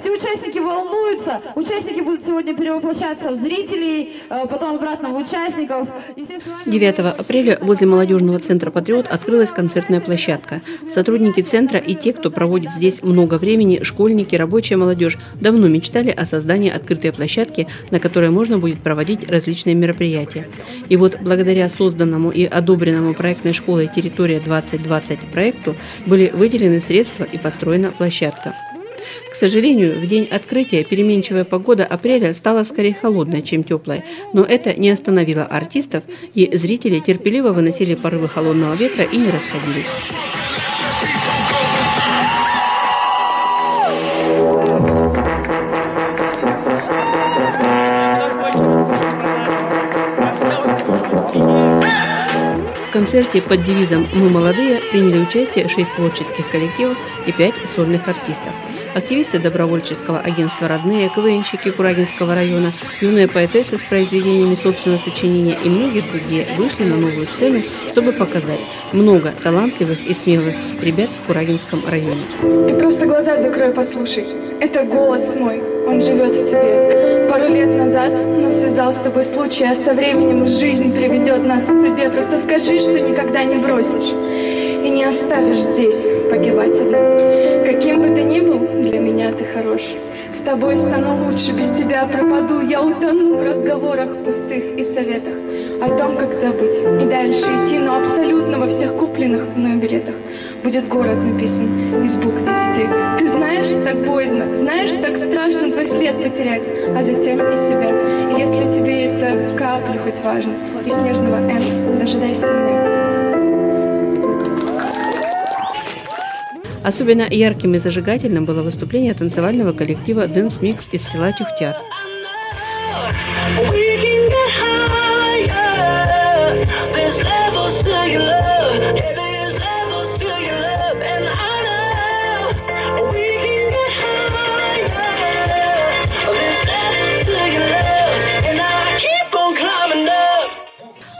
все участники волнуются. Участники будут сегодня перевоплощаться в зрителей, э, потом обратно в участников. 9 апреля возле молодежного центра «Патриот» открылась концертная площадка. Сотрудники центра и те, кто проводит здесь много времени, школьники, рабочая молодежь, давно мечтали о создании открытой площадки, на которой можно будет проводить различные мероприятия. И вот благодаря созданному и одобренному проектной школой «Территория 2020» проекту были выделены средства и построена площадка. К сожалению, в день открытия переменчивая погода апреля стала скорее холодной, чем теплой, но это не остановило артистов, и зрители терпеливо выносили порывы холодного ветра и не расходились. В концерте под девизом «Мы молодые» приняли участие шесть творческих коллективов и пять сольных артистов. Активисты добровольческого агентства «Родные», КВНщики Курагинского района, юные поэтессы с произведениями собственного сочинения и многие другие вышли на новую сцену, чтобы показать много талантливых и смелых ребят в Курагинском районе. Ты просто глаза закрой, послушай. Это голос мой, он живет в тебе. Пару лет назад нас связал с тобой случай, а со временем жизнь приведет нас к себе. Просто скажи, что никогда не бросишь и не оставишь здесь погибать одну. Каким ни был, для меня ты хорош. С тобой стану лучше, без тебя пропаду. Я утону в разговорах пустых и советах о том, как забыть и дальше идти, но абсолютно во всех купленных мною билетах будет город написан из букв десяти. Ты знаешь, так поздно, знаешь, так страшно твой след потерять, а затем и себя. И если тебе это капля хоть важно, и снежного М, дожидайся меня. Особенно ярким и зажигательным было выступление танцевального коллектива Dance Mix из села Тюхтят.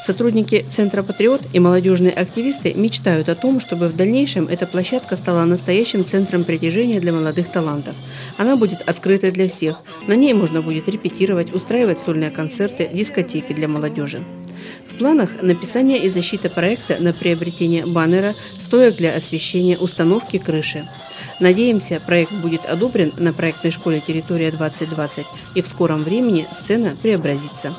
Сотрудники Центра «Патриот» и молодежные активисты мечтают о том, чтобы в дальнейшем эта площадка стала настоящим центром притяжения для молодых талантов. Она будет открытой для всех. На ней можно будет репетировать, устраивать сольные концерты, дискотеки для молодежи. В планах написание и защита проекта на приобретение баннера, стоек для освещения, установки крыши. Надеемся, проект будет одобрен на проектной школе «Территория 2020» и в скором времени сцена преобразится.